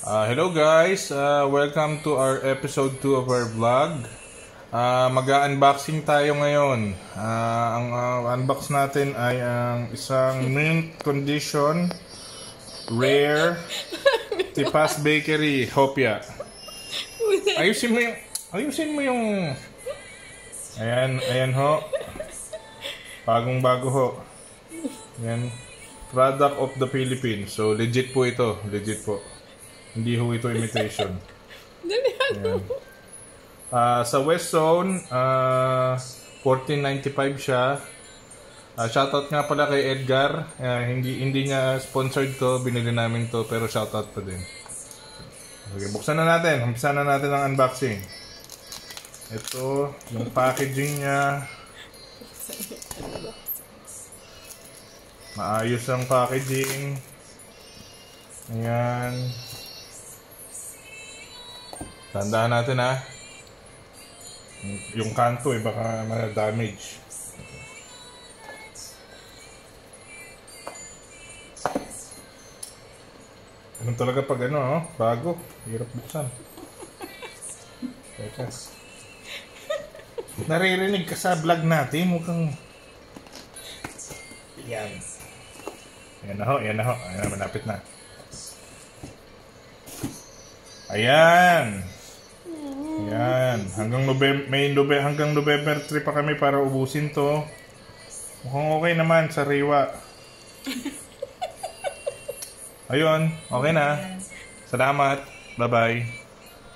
Uh, hello guys, uh, welcome to our episode 2 of our vlog. Uh, Mag-unboxing tayo ngayon. Uh, ang uh, unbox natin ay ang isang mint condition rare Tipas Bakery Hopia. Ayusin mo yung ayusin mo yung Ayan, ayan ho. Bagong bago ho. Ayan. Product of the Philippines. So legit po ito, legit po. Hindi ho ito imitation. Ayan. Ah, sa West Zone, ah 1495 siya. Ah, shoutout nga pala kay Edgar. Ah, hindi hindi niya sponsored to, binili namin to pero shoutout pa din. Okay, buksan na natin. Umpisa na natin ang unboxing. Ito, yung packaging niya. Maayos ang packaging. Ayan. Tandaan natin ha. Yung kanto eh, baka ma-damage. Ganun talaga pag ano, oh, bago. Hirap buksan. Teka. Naririnig ka sa vlog natin, mukhang... Yan. Yan na ho, yan na ho. Ayan, malapit na. Ayan. Hanggang November, may November, hanggang November 3 pa kami para ubusin to. Mukhang okay naman sa Riwa. Ayun, okay na. Salamat. Bye-bye.